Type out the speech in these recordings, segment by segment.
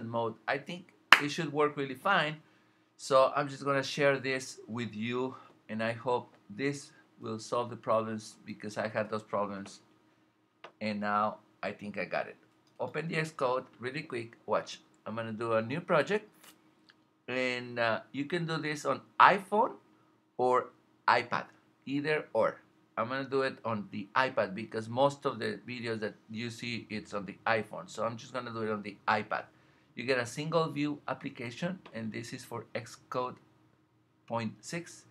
mode, I think it should work really fine. So I'm just gonna share this with you and I hope this will solve the problems because I had those problems and now I think I got it. Open the Xcode really quick, watch. I'm gonna do a new project and uh, you can do this on iPhone or iPad, either or. I'm gonna do it on the iPad because most of the videos that you see it's on the iPhone so I'm just gonna do it on the iPad you get a single view application and this is for Xcode 0.6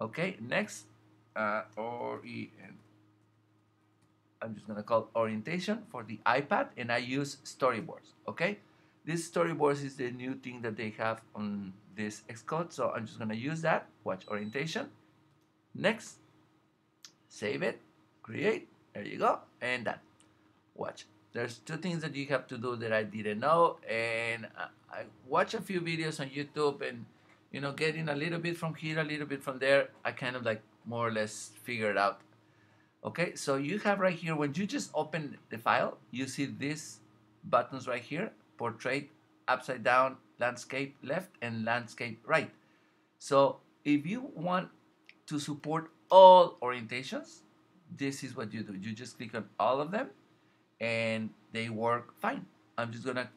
okay next uh, or I'm just gonna call orientation for the iPad and I use storyboards okay this storyboards is the new thing that they have on this Xcode so I'm just gonna use that watch orientation next save it, create, there you go, and done. Watch. There's two things that you have to do that I didn't know, and I watch a few videos on YouTube and you know, getting a little bit from here, a little bit from there, I kind of like more or less figured out. Okay, so you have right here, when you just open the file, you see these buttons right here, portrait, upside down, landscape left, and landscape right. So if you want to support all orientations, this is what you do. You just click on all of them and they work fine. I'm just gonna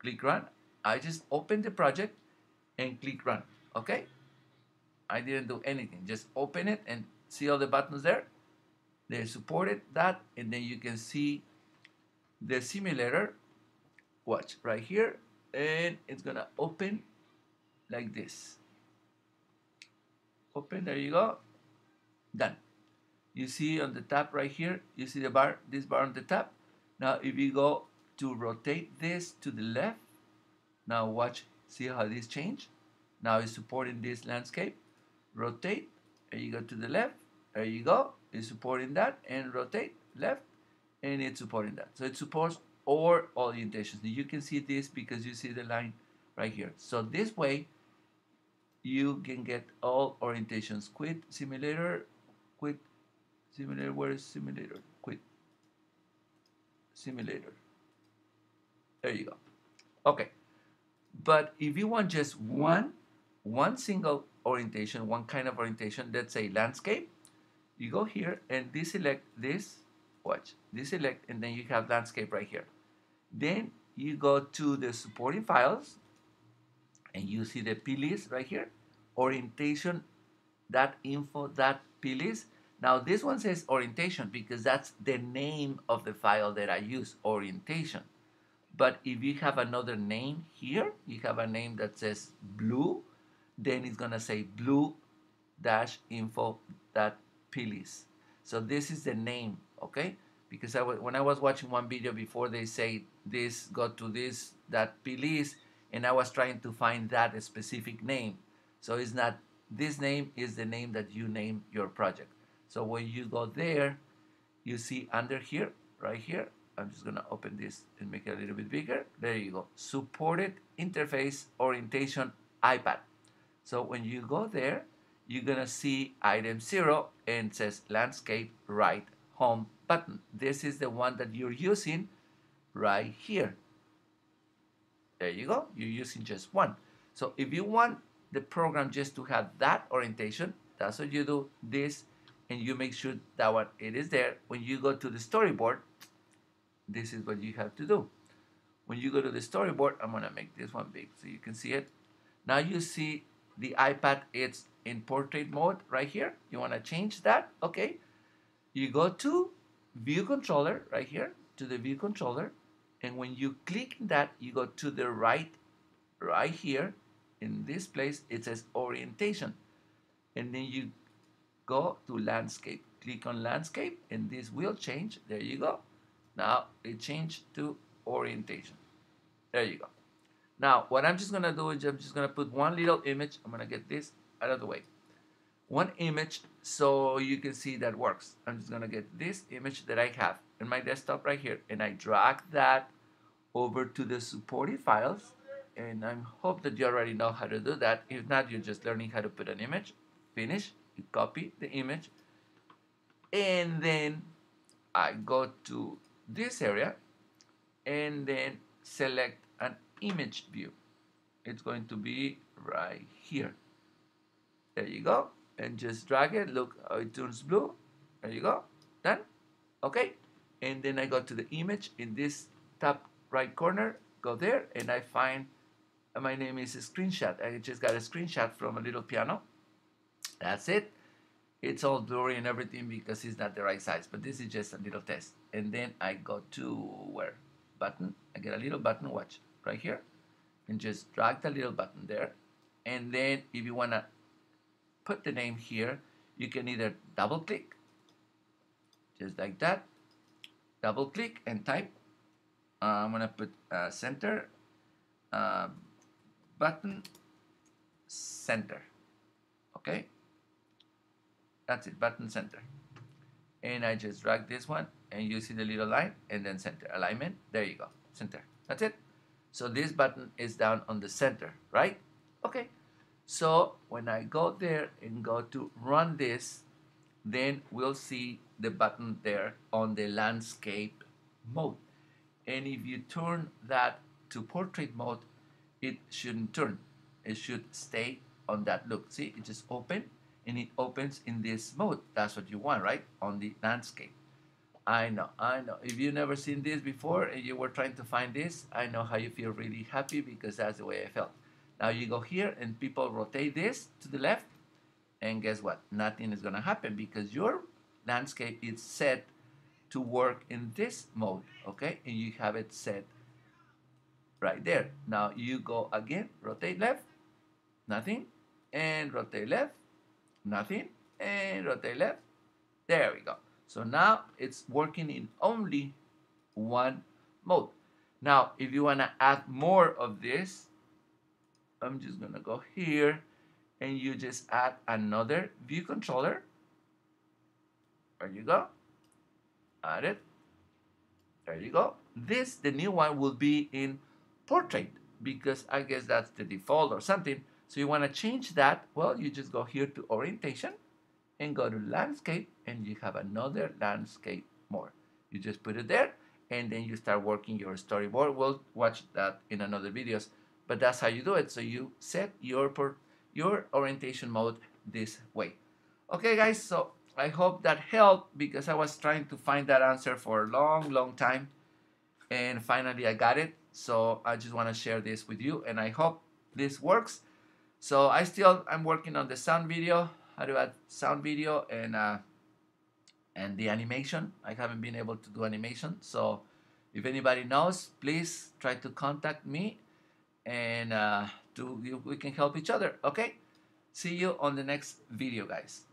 click run. I just open the project and click run, okay? I didn't do anything, just open it and see all the buttons there. They supported that and then you can see the simulator, watch right here and it's gonna open like this. Open, there you go, done. You see on the top right here, you see the bar, this bar on the top. Now if you go to rotate this to the left, now watch, see how this change? Now it's supporting this landscape. Rotate, and you go to the left, there you go, it's supporting that, and rotate, left, and it's supporting that. So it supports all orientations. You can see this because you see the line right here. So this way, you can get all orientations. Quit simulator, quit simulator where is simulator simulator. There you go. Okay. But if you want just one one single orientation one kind of orientation let's say landscape you go here and deselect this watch deselect and then you have landscape right here. Then you go to the supporting files and you see the plist right here. Orientation that info that plist now this one says orientation because that's the name of the file that I use, orientation. But if you have another name here, you have a name that says blue, then it's gonna say blue dash info dot plist. So this is the name, okay? Because I when I was watching one video before, they say this go to this that plist, and I was trying to find that specific name. So it's not this name is the name that you name your project. So when you go there, you see under here, right here, I'm just gonna open this and make it a little bit bigger. There you go, supported interface orientation iPad. So when you go there, you're gonna see item zero and says landscape right home button. This is the one that you're using right here. There you go, you're using just one. So if you want the program just to have that orientation, that's what you do. This and you make sure that one it is there when you go to the storyboard this is what you have to do. When you go to the storyboard I'm gonna make this one big so you can see it. Now you see the iPad it's in portrait mode right here. You want to change that? Okay. You go to view controller right here to the view controller and when you click that you go to the right right here in this place it says orientation. And then you go to landscape. Click on landscape and this will change. There you go. Now it changed to orientation. There you go. Now what I'm just gonna do is I'm just gonna put one little image. I'm gonna get this out of the way. One image so you can see that works. I'm just gonna get this image that I have in my desktop right here and I drag that over to the supported files and I hope that you already know how to do that. If not, you're just learning how to put an image. Finish you copy the image and then I go to this area and then select an image view. It's going to be right here. There you go. And just drag it. Look it turns blue. There you go. Done. Okay. And then I go to the image in this top right corner. Go there and I find my name is a screenshot. I just got a screenshot from a little piano. That's it. It's all blurry and everything because it's not the right size. But this is just a little test. And then I go to where? Button. I get a little button. Watch right here. And just drag the little button there. And then if you want to put the name here, you can either double click, just like that, double click and type. Uh, I'm gonna put uh, center uh, button center. Okay, that's it, button center. And I just drag this one, and you see the little line, and then center alignment. There you go, center. That's it. So this button is down on the center, right? Okay. So when I go there and go to run this, then we'll see the button there on the landscape mode. And if you turn that to portrait mode, it shouldn't turn. It should stay on that look. See, it just open and it opens in this mode. That's what you want, right? On the landscape. I know, I know. If you've never seen this before and you were trying to find this, I know how you feel really happy because that's the way I felt. Now you go here and people rotate this to the left and guess what? Nothing is going to happen because your landscape is set to work in this mode, okay? And you have it set right there. Now you go again, rotate left, nothing, and rotate left, nothing, and rotate left. There we go. So now it's working in only one mode. Now, if you want to add more of this, I'm just gonna go here and you just add another view controller. There you go. Add it. There you go. This, the new one, will be in portrait because I guess that's the default or something. So you want to change that? Well, you just go here to orientation and go to landscape and you have another landscape more. You just put it there and then you start working your storyboard. We'll watch that in another videos but that's how you do it. So you set your your orientation mode this way. Okay, guys. So I hope that helped because I was trying to find that answer for a long, long time, and finally I got it. So I just want to share this with you, and I hope this works. So I still I'm working on the sound video, how to add sound video and uh, and the animation. I haven't been able to do animation, so if anybody knows, please try to contact me and uh, to, we can help each other. Okay? See you on the next video, guys.